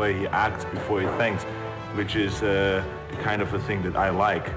way he acts before he thinks, which is uh, the kind of a thing that I like.